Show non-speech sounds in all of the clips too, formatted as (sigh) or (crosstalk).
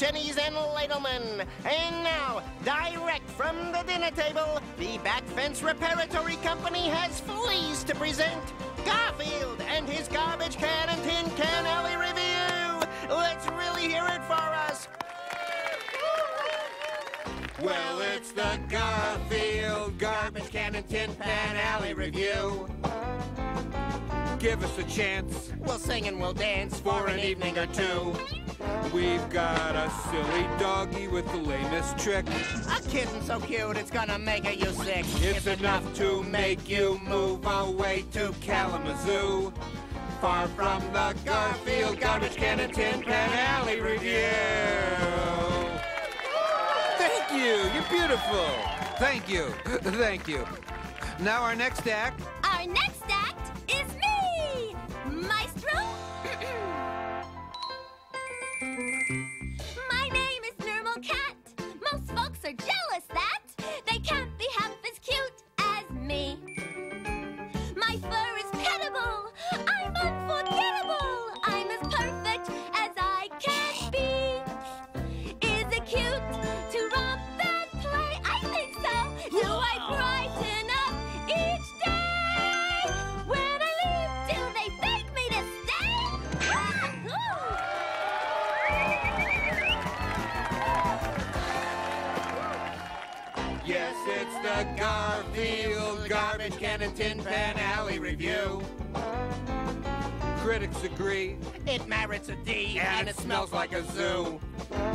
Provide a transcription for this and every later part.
Jennies and Ladleman. And now, direct from the dinner table, the Back Fence Repertory Company has fleas to present Garfield and his Garbage Can and Tin Can Alley Revue. Let's really hear it for us. Well, it's the Garfield Garbage Can and Tin Pan Alley Revue. Give us a chance We'll sing and we'll dance for an evening or two. We've got a silly doggy with the lamest trick. A kitten so cute, it's gonna make you sick. It's enough to make you move away to Kalamazoo. Far from the Garfield Garbage Can and Tin Pan Alley Revue. Thank you. You're beautiful. Thank you. (laughs) Thank you. Now our next act. Our next act Yes, it's the Garfield Garbage Can and Tin Pan Alley Revue. Critics agree, It merits a D, and it smells like a zoo.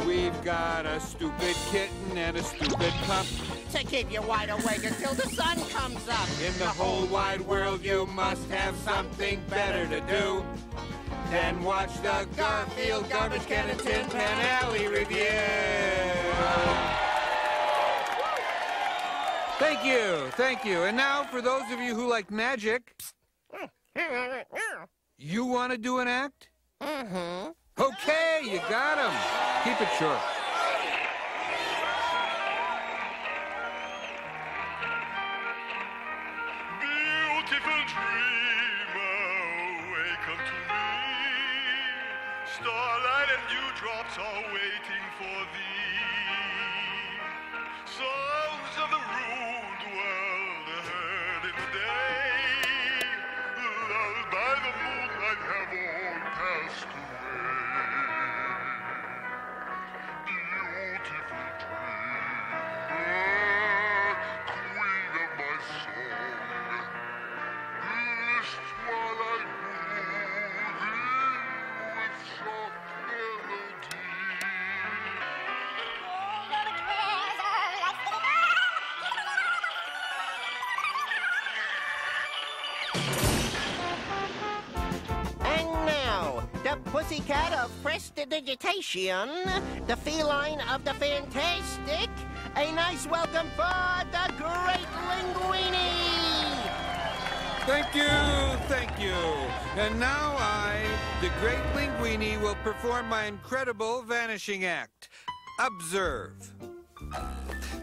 We've got a stupid kitten and a stupid pup. To keep you wide awake until the sun comes up. In the whole wide world, you must have something better to do than watch the Garfield Garbage Can and Tin Pan Alley Revue. Thank you, thank you. And now, for those of you who like magic, you want to do an act? Mm-hmm. Okay, you got him. Keep it short. Beautiful dreamer, wake up to me. Starlight and dewdrops are waiting for thee. Pussycat of prestidigitation, the feline of the fantastic, a nice welcome for the great Linguini! Thank you, thank you. And now I, the great Linguini, will perform my incredible vanishing act. Observe.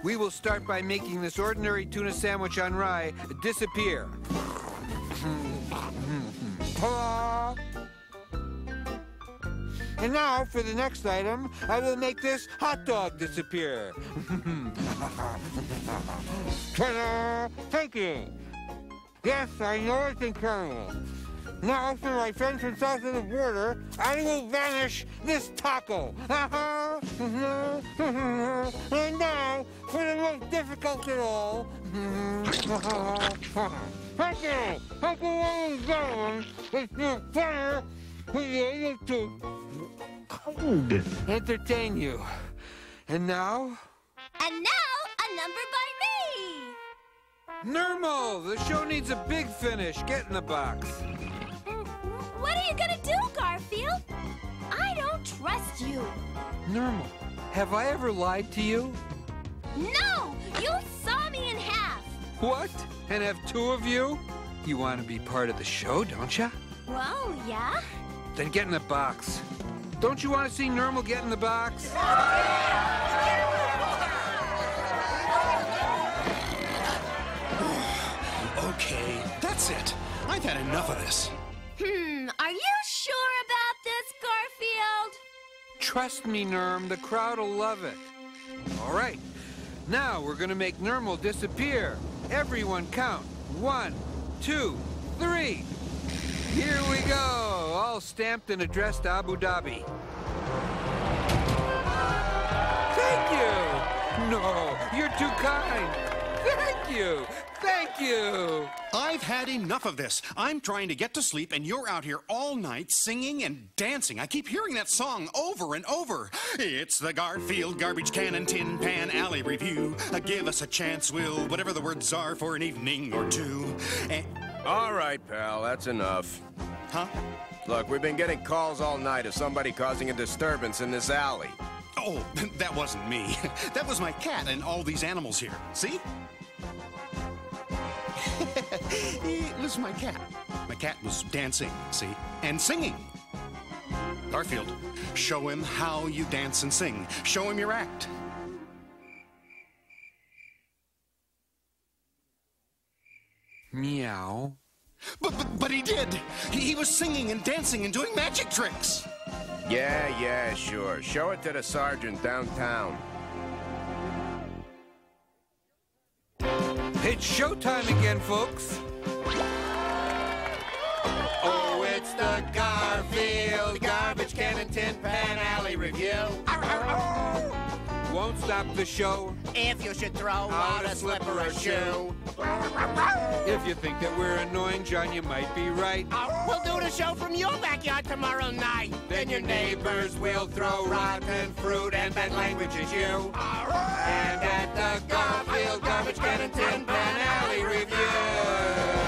We will start by making this ordinary tuna sandwich on rye disappear. (laughs) Hmm, hmm, hmm, And now, for the next item, I will make this hot dog disappear. (laughs) Ta-da! Thank you. Yes, I know it's incredible. Now, for my friends from south of the border, I will vanish this taco. (laughs) and now, for the most difficult of all. (laughs) Thank you. Thank you, ladies and gentlemen. It's your pleasure to be able to entertain you. And now, and now, a number by me. Nermal, the show needs a big finish. Get in the box. What are you gonna do, Garfield? I don't trust you. Nermal, have I ever lied to you? No, you saw me in half. What? And have two of you? You want to be part of the show, don't you? Well, yeah. Then get in the box. Don't you want to see Nermal get in the box? (sighs) Okay, that's it. I've had enough of this. Hmm, are you sure about this, Garfield? Trust me, Nerm, the crowd will love it. All right, now we're gonna make Nermal disappear. Everyone count. One, two, three. Here we go, all stamped and addressed to Abu Dhabi. Thank you! No, you're too kind. Thank you! Thank you! I've had enough of this. I'm trying to get to sleep, and you're out here all night singing and dancing. I keep hearing that song over and over. It's the Garfield Garbage Can and Tin Pan Alley Revue. Uh, give us a chance, Will, whatever the words are, for an evening or two. Eh, All right, pal, that's enough. huh? Look, we've been getting calls all night of somebody causing a disturbance in this alley. Oh, (laughs) that wasn't me. (laughs) That was my cat and all these animals here. See? (laughs) it was my cat. My cat was dancing, see? And singing. Garfield, show him how you dance and sing. Show him your act. Meow. But, but, but he did. He, he was singing and dancing and doing magic tricks. Yeah, yeah, sure. Show it to the sergeant downtown. It's showtime again, folks. Won't stop the show. If you should throw out a slip or a shoe, If you think that we're annoying, John, you might be right. we'll do the show from your backyard tomorrow night. Then your neighbors will throw rotten fruit and bad language at you. And at the Garfield Garbage Can and Tin Pan Alley Revue.